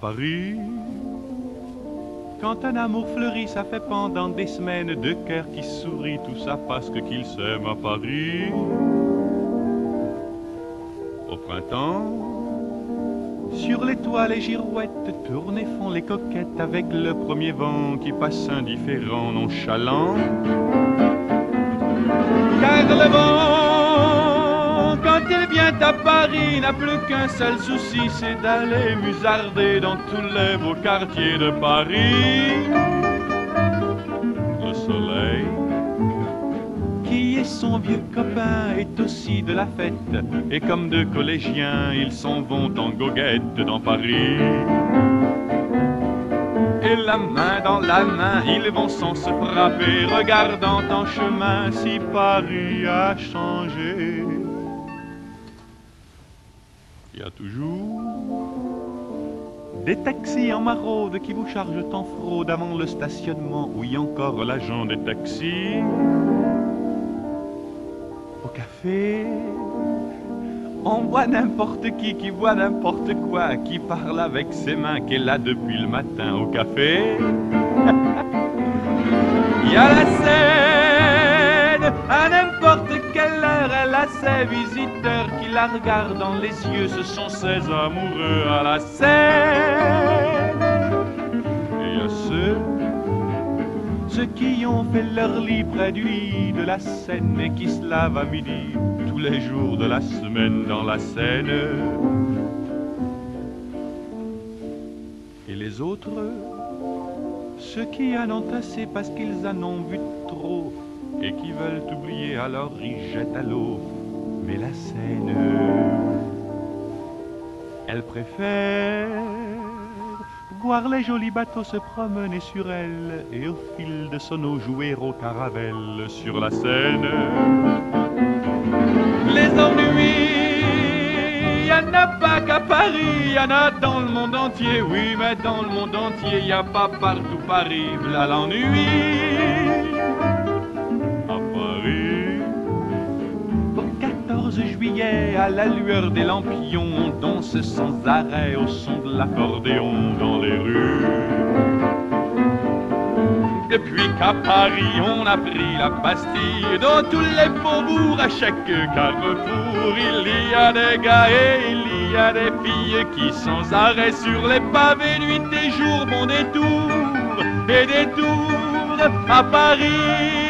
Paris. Quand un amour fleurit, ça fait pendant des semaines deux cœurs qui sourient, tout ça parce que qu'ils s'aiment à Paris. Au printemps, sur les toits, les girouettes tournent et font les coquettes avec le premier vent qui passe indifférent, nonchalant. Car le vent, il vient à Paris, n'a plus qu'un seul souci, c'est d'aller musarder dans tous les beaux quartiers de Paris. Le soleil, qui est son vieux copain, est aussi de la fête, et comme deux collégiens, ils s'en vont en goguette dans Paris et la main dans la main, ils vont sans se frapper, regardant en chemin si Paris a changé. Il y a toujours des taxis en maraude qui vous chargent en fraude avant le stationnement. Oui, encore l'agent des taxis. Au café, on voit n'importe qui qui voit n'importe quoi, qui parle avec ses mains, qui est là depuis le matin au café. Il y a la scène, ses visiteurs qui la regardent dans les yeux, ce sont ses amoureux à la scène. Et a ceux ceux qui ont fait leur lit près du lit de la Seine et qui se lavent à midi tous les jours de la semaine dans la Seine. Et les autres, ceux qui en ont assez parce qu'ils en ont vu trop et qui veulent oublier, alors ils jettent à l'eau. Mais la Seine, elle préfère voir les jolis bateaux se promener sur elle et au fil de son eau jouer au caravelle sur la Seine. Les ennuis, y en a pas qu'à Paris, y en a dans le monde entier, oui, mais dans le monde entier, y a pas partout Paris, là l'ennui. 14 juillet, à la lueur des lampions, on danse sans arrêt au son de l'accordéon dans les rues. Depuis qu'à Paris on a pris la Bastille, dans tous les faubourgs, à chaque carrefour, il y a des gars et il y a des filles qui sans arrêt sur les pavés, nuit et jour, vont des et des à Paris.